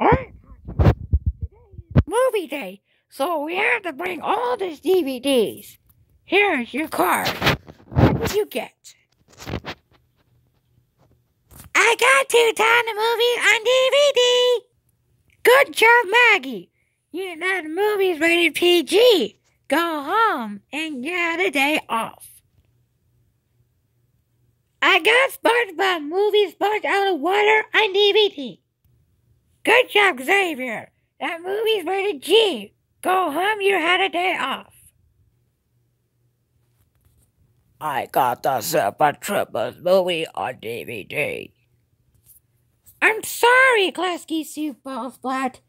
Alright, movie day, so we have to bring all these DVDs. Here's your card. What did you get? I got two ton of movies on DVD. Good job, Maggie. You know the movie's rated PG. Go home and get a day off. I got SpongeBob movie Sponge Out of Water on DVD. Good job, Xavier. That movie's rated G. Go home, you had a day off. I got the Super Troopers movie on DVD. I'm sorry, Klasky Ball Splat.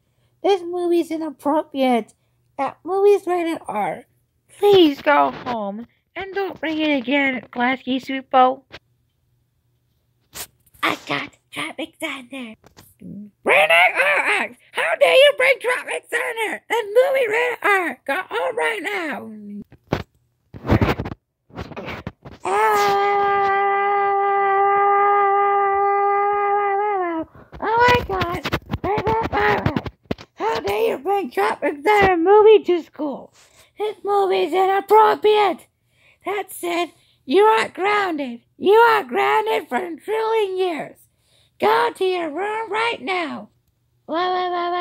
This movie's inappropriate. That movie's rated R. Please go home and don't bring it again, Klasky Bowl. I got Tropic Thunder. Rated R! How dare you bring Tropic Thunder? That movie rated R! Go home right now! Oh, oh my god! How dare you bring Tropic Thunder movie to school? This movie is inappropriate! That said, you are grounded. You are grounded for a trillion years. Go to your room right now. Wah, wah, wah,